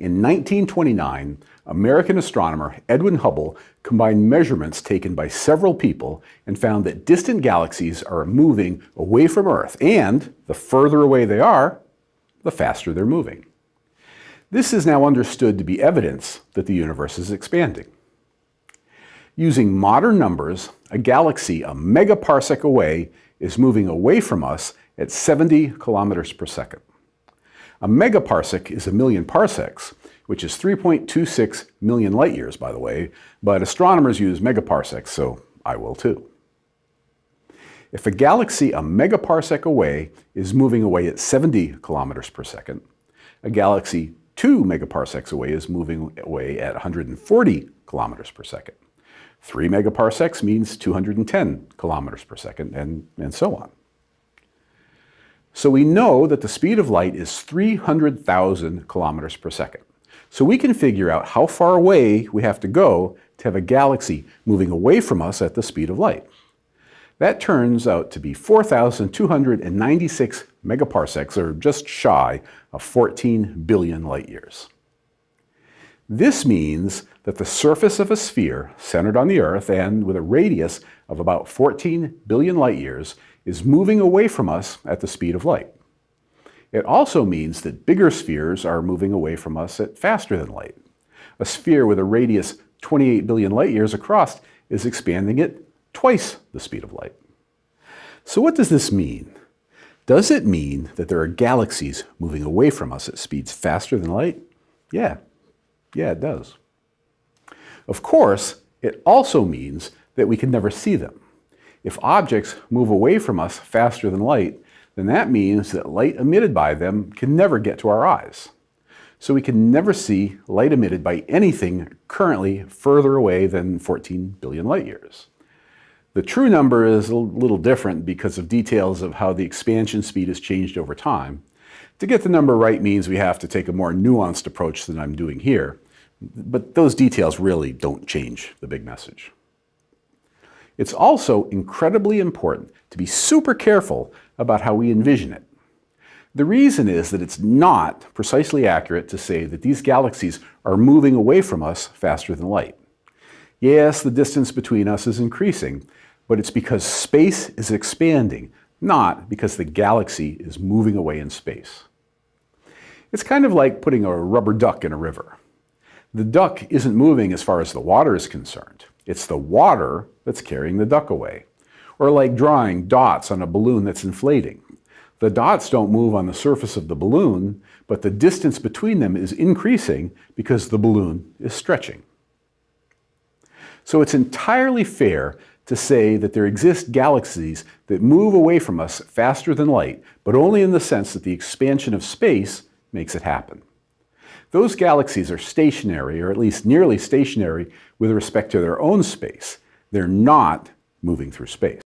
In 1929, American astronomer Edwin Hubble combined measurements taken by several people and found that distant galaxies are moving away from Earth, and the further away they are, the faster they're moving. This is now understood to be evidence that the universe is expanding. Using modern numbers, a galaxy a megaparsec away is moving away from us at 70 kilometers per second. A megaparsec is a million parsecs, which is 3.26 million light years, by the way, but astronomers use megaparsecs, so I will too. If a galaxy a megaparsec away is moving away at 70 kilometers per second, a galaxy 2 megaparsecs away is moving away at 140 kilometers per second. 3 megaparsecs means 210 kilometers per second, and, and so on. So we know that the speed of light is 300,000 kilometers per second. So we can figure out how far away we have to go to have a galaxy moving away from us at the speed of light. That turns out to be 4,296 megaparsecs, or just shy of 14 billion light years. This means that the surface of a sphere centered on the Earth and with a radius of about 14 billion light years is moving away from us at the speed of light. It also means that bigger spheres are moving away from us at faster than light. A sphere with a radius 28 billion light years across is expanding at twice the speed of light. So what does this mean? Does it mean that there are galaxies moving away from us at speeds faster than light? Yeah, yeah, it does. Of course, it also means that we can never see them. If objects move away from us faster than light, then that means that light emitted by them can never get to our eyes. So we can never see light emitted by anything currently further away than 14 billion light years. The true number is a little different because of details of how the expansion speed has changed over time. To get the number right means we have to take a more nuanced approach than I'm doing here, but those details really don't change the big message. It's also incredibly important to be super careful about how we envision it. The reason is that it's not precisely accurate to say that these galaxies are moving away from us faster than light. Yes, the distance between us is increasing, but it's because space is expanding, not because the galaxy is moving away in space. It's kind of like putting a rubber duck in a river. The duck isn't moving as far as the water is concerned. It's the water that's carrying the duck away. Or like drawing dots on a balloon that's inflating. The dots don't move on the surface of the balloon, but the distance between them is increasing because the balloon is stretching. So it's entirely fair to say that there exist galaxies that move away from us faster than light, but only in the sense that the expansion of space makes it happen. Those galaxies are stationary, or at least nearly stationary, with respect to their own space. They're not moving through space.